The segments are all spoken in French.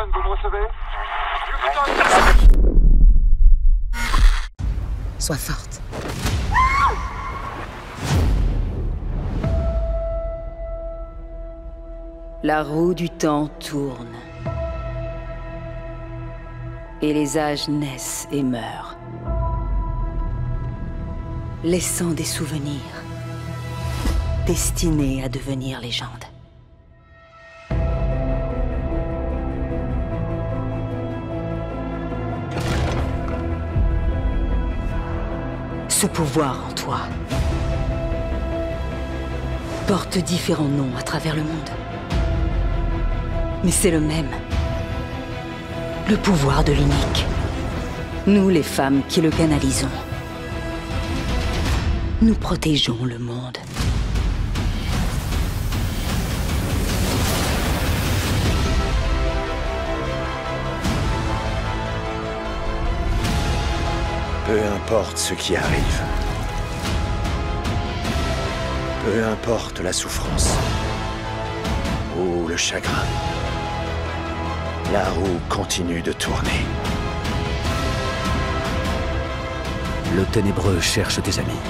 Houston, vous me recevez Houston Sois forte. La roue du temps tourne. Et les âges naissent et meurent. Laissant des souvenirs destinés à devenir légendes. Ce pouvoir en toi porte différents noms à travers le monde. Mais c'est le même. Le pouvoir de l'unique. Nous, les femmes qui le canalisons. Nous protégeons le monde. Peu importe ce qui arrive. Peu importe la souffrance. Ou le chagrin. La roue continue de tourner. Le ténébreux cherche des amis.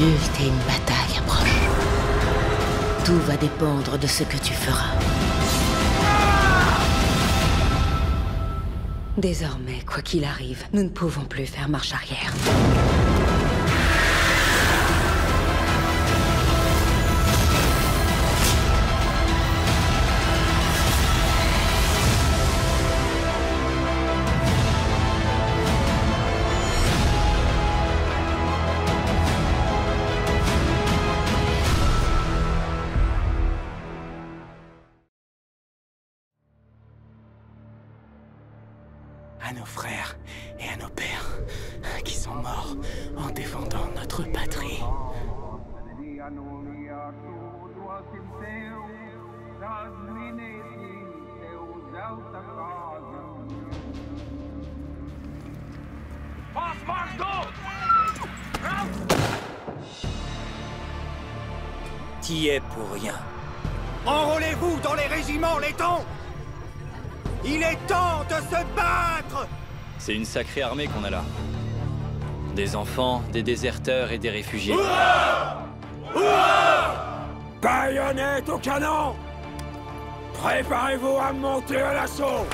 L'ultime bataille approche. Tout va dépendre de ce que tu feras. Désormais, quoi qu'il arrive, nous ne pouvons plus faire marche arrière. T'y es pour rien. Enrôlez-vous dans les régiments, lettons Il est temps de se battre C'est une sacrée armée qu'on a là. Des enfants, des déserteurs et des réfugiés. Baïonnette au canon Préparez-vous à monter à l'assaut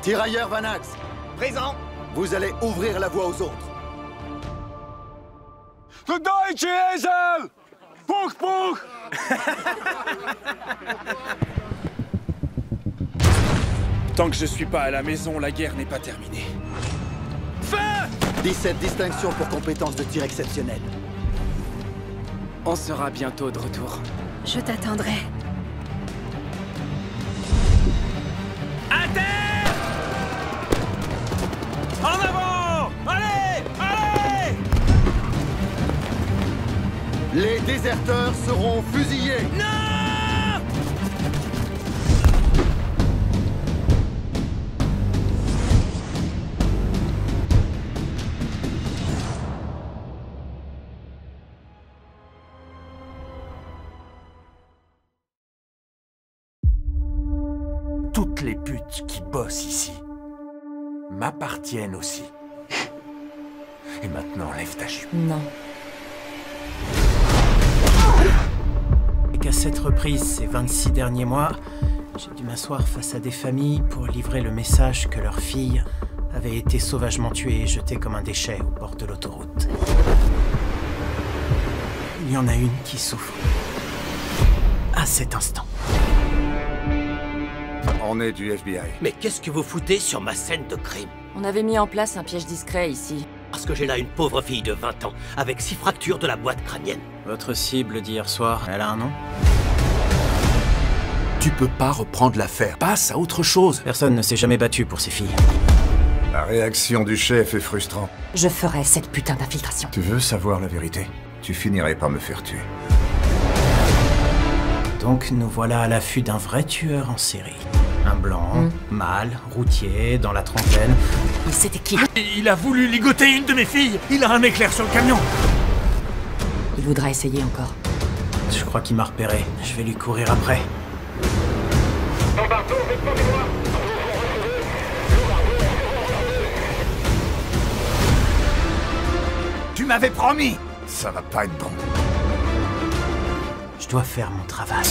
Tirailleur Vanax, Présent vous allez ouvrir la voie aux autres. The Deutsche Esel Tant que je suis pas à la maison, la guerre n'est pas terminée. 17 distinctions pour compétences de tir exceptionnelles. On sera bientôt de retour. Je t'attendrai. Les déserteurs seront fusillés. Non toutes les putes qui bossent ici m'appartiennent aussi. Et maintenant, lève ta jupe. Non. Qu'à cette reprise, ces 26 derniers mois, j'ai dû m'asseoir face à des familles pour livrer le message que leur fille avait été sauvagement tuée et jetée comme un déchet au bord de l'autoroute. Il y en a une qui souffre. À cet instant. On est du FBI. Mais qu'est-ce que vous foutez sur ma scène de crime? On avait mis en place un piège discret ici. Parce que j'ai là une pauvre fille de 20 ans, avec six fractures de la boîte crânienne. Votre cible d'hier soir, elle a un nom Tu peux pas reprendre l'affaire. Passe à autre chose. Personne ne s'est jamais battu pour ses filles. La réaction du chef est frustrante. Je ferai cette putain d'infiltration. Tu veux savoir la vérité? Tu finirais par me faire tuer. Donc nous voilà à l'affût d'un vrai tueur en série. Un blanc, mâle, routier, dans la trentaine. Mais c'était qui Il a voulu ligoter une de mes filles Il a un éclair sur le camion Il voudra essayer encore. Je crois qu'il m'a repéré. Je vais lui courir après. Tu m'avais promis Ça va pas être bon. Je dois faire mon travail.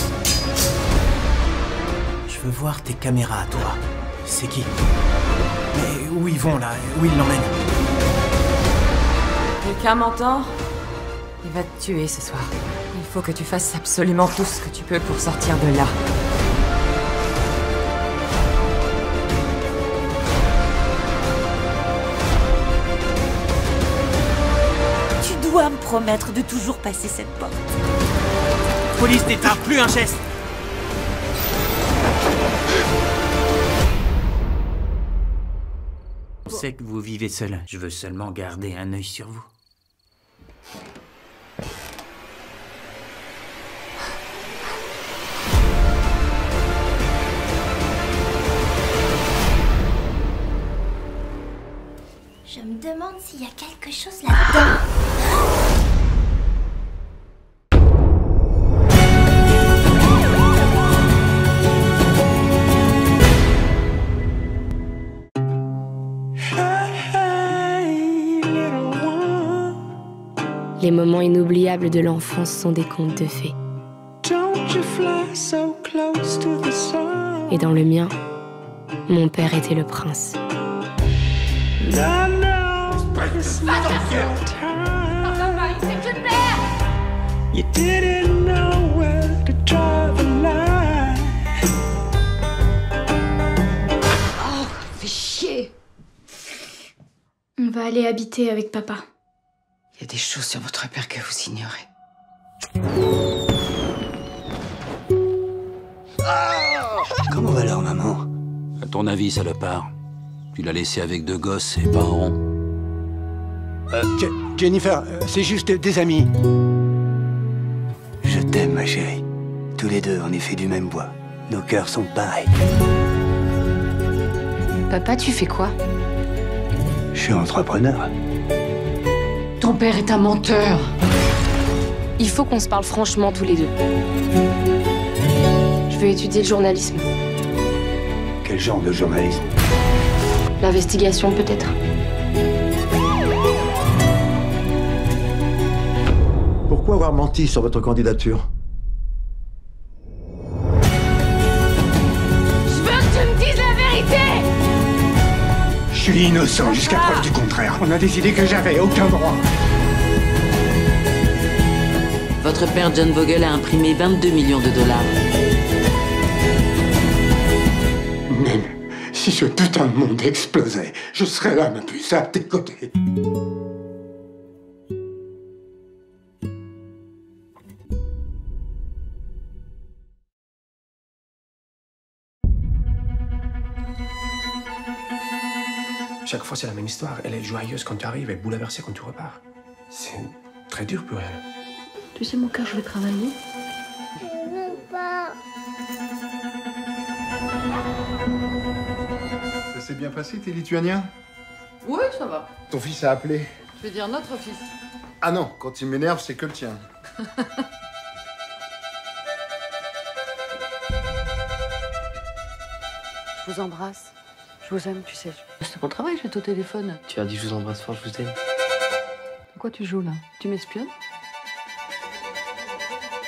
Je veux voir tes caméras à toi. C'est qui? Mais où ils vont là? Où ils l'emmènent? Quelqu'un m'entend? Il va te tuer ce soir. Il faut que tu fasses absolument tout ce que tu peux pour sortir de là. Tu dois me promettre de toujours passer cette porte. Police d'État, plus un geste Je sais que vous vivez seul. Je veux seulement garder un œil sur vous. Me demande s'il y a quelque chose là-dedans. Les moments inoubliables de l'enfance sont des contes de fées. Et dans le mien, mon père était le prince. You didn't know where to draw the line. Oh, fais chier On va aller habiter avec papa. Il y a des choses sur votre père que vous ignorez. Comment va leur maman? À ton avis, salopard? Tu l'as laissé avec deux gosses et pas un rond Euh, Je- Jennifer, euh, c'est juste des amis. Je t'aime, ma chérie. Tous les deux, on est fait du même bois. Nos cœurs sont pareils. Papa, tu fais quoi? Je suis entrepreneur. Ton père est un menteur. Il faut qu'on se parle franchement tous les deux. Je veux étudier le journalisme. Quel genre de journalisme? L'investigation peut-être. Pourquoi avoir menti sur votre candidature Je veux que tu me dises la vérité Je suis innocent jusqu'à preuve du contraire. On a décidé que j'avais aucun droit. Votre père John Vogel a imprimé 22 millions de dollars. Même si ce putain de monde explosait, je serais là, ma puce, à tes côtés. Chaque fois, c'est la même histoire. Elle est joyeuse quand tu arrives et bouleversée quand tu repars. C'est très dur pour elle. Tu sais, mon cœur, je vais travailler. Ça s'est bien passé, t'es lituanien? Oui, ça va. Ton fils a appelé. Je vais dire notre fils. Ah non, quand il m'énerve, c'est que le tien. Je vous embrasse. Je vous aime, tu sais. C'est mon travail, j'étais au téléphone. Tu as dit je vous embrasse fort, je vous aime. Pourquoi tu joues là? Tu m'espionnes?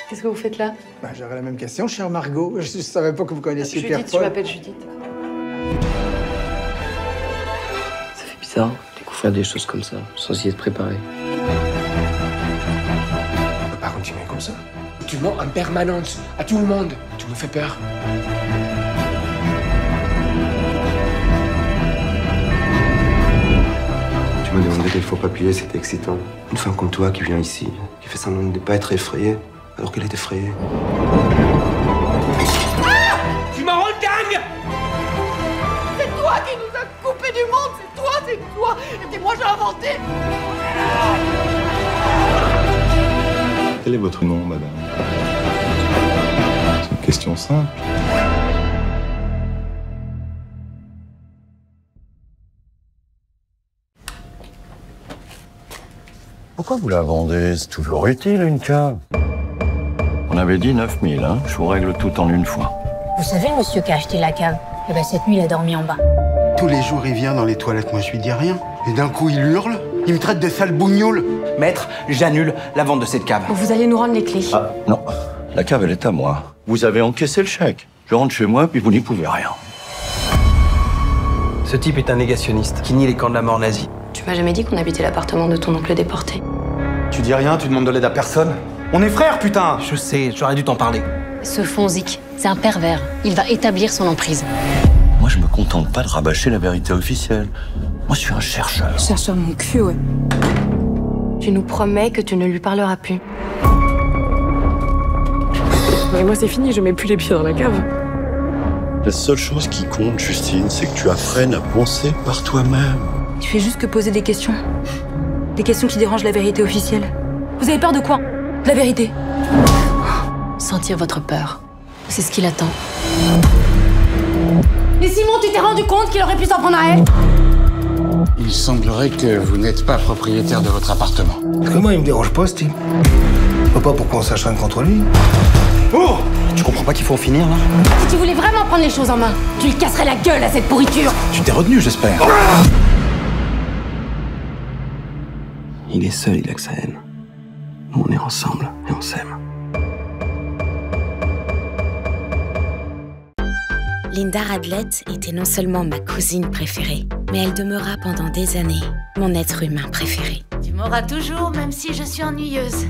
Qu'est-ce que vous faites là? Bah, J'aurais la même question, chère Margot. Je ne savais pas que vous connaissiez Pierre Judith, je Paul. m'appelle Judith. Ça fait bizarre de découvrir des choses comme ça, sans y être préparé. On peut pas continuer comme ça. Tu mens en permanence, à tout le monde. Tu me fais peur. Faux papier, c'était excitant. Une femme comme toi qui vient ici, qui fait semblant de ne pas être effrayée, alors qu'elle est effrayée. Tu m'en rends dingue C'est toi qui nous as coupé du monde C'est toi, c'est toi Et moi j'ai inventé Quel est votre nom, madame? C'est une question simple. Pourquoi vous la vendez? C'est toujours utile, une cave. On avait dit 9000, hein Je vous règle tout en une fois. Vous savez, le monsieur qui a acheté la cave? Eh ben, cette nuit, il a dormi en bas. Tous les jours, il vient dans les toilettes, moi je lui dis rien. Et d'un coup, il hurle. Il me traite de sale bougnoule. Maître, j'annule la vente de cette cave. Vous allez nous rendre les clés. Ah, non. La cave, elle est à moi. Vous avez encaissé le chèque. Je rentre chez moi, puis vous n'y pouvez rien. Ce type est un négationniste qui nie les camps de la mort nazie. Tu m'as jamais dit qu'on habitait l'appartement de ton oncle déporté. Tu dis rien, tu demandes de l'aide à personne On est frères, putain Je sais, j'aurais dû t'en parler. Ce Fonzik, c'est un pervers. Il va établir son emprise. Moi, je me contente pas de rabâcher la vérité officielle. Moi, je suis un chercheur. Chercheur mon cul, ouais. Tu nous promets que tu ne lui parleras plus. Mais moi, c'est fini, je mets plus les pieds dans la cave. La seule chose qui compte, Justine, c'est que tu apprennes à penser par toi-même. Tu fais juste que poser des questions. Des questions qui dérangent la vérité officielle. Vous avez peur de quoi? De la vérité? Sentir votre peur. C'est ce qu'il attend. Mais Simon, tu t'es rendu compte qu'il aurait pu s'en prendre à elle? Il semblerait que vous n'êtes pas propriétaire de votre appartement. Moi, il me dérange pas, ce type. Je vois pas pourquoi on s'acharne contre lui. Oh Tu comprends pas qu'il faut en finir, là? Si tu voulais vraiment prendre les choses en main, tu lui casserais la gueule à cette pourriture Tu t'es retenu, j'espère. Il est seul, il a que sa haine. Nous, on est ensemble et on s'aime. Linda Radlett était non seulement ma cousine préférée, mais elle demeura pendant des années mon être humain préféré. Tu m'auras toujours, même si je suis ennuyeuse.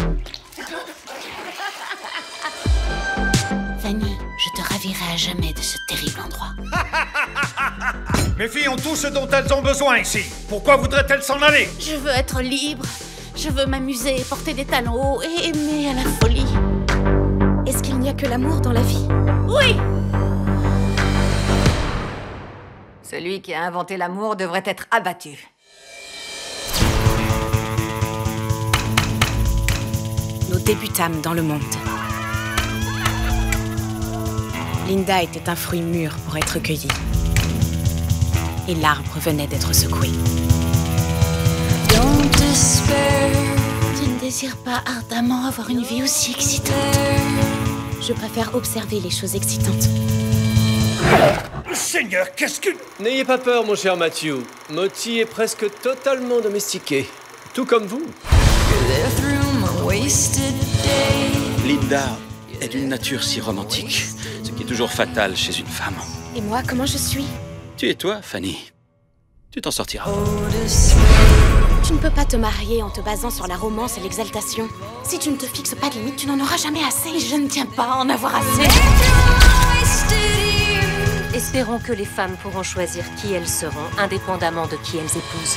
Ravirai à jamais de ce terrible endroit. Mes filles ont tout ce dont elles ont besoin ici. Pourquoi voudraient-elles s'en aller? Je veux être libre. Je veux m'amuser, porter des talons hauts et aimer à la folie. Est-ce qu'il n'y a que l'amour dans la vie? Oui Celui qui a inventé l'amour devrait être abattu. Nous débutâmes dans le monde. Linda était un fruit mûr pour être cueilli. Et l'arbre venait d'être secoué. Tu ne désires pas ardemment avoir une vie aussi excitante Je préfère observer les choses excitantes. Seigneur, qu'est-ce que... N'ayez pas peur, mon cher Matthew. Moti est presque totalement domestiqué. Tout comme vous. Linda est d'une nature si romantique, est toujours fatal chez une femme. Et moi, comment je suis Tu es toi, Fanny. Tu t'en sortiras. Tu ne peux pas te marier en te basant sur la romance et l'exaltation. Si tu ne te fixes pas de limite, tu n'en auras jamais assez. Je ne tiens pas à en avoir assez. Espérons que les femmes pourront choisir qui elles seront, indépendamment de qui elles épousent.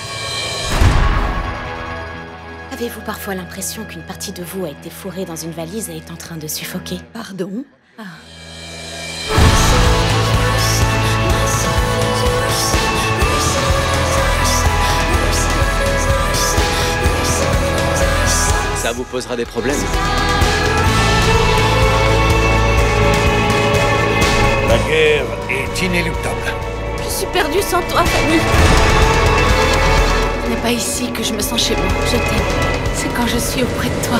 Avez-vous parfois l'impression qu'une partie de vous a été fourrée dans une valise et est en train de suffoquer? Pardon? Ça vous posera des problèmes. La guerre est inéluctable. Je suis perdue sans toi, Fanny. Ce n'est pas ici que je me sens chez moi. Je t'aime. C'est quand je suis auprès de toi.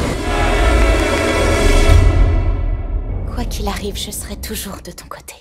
Quoi qu'il arrive, je serai toujours de ton côté.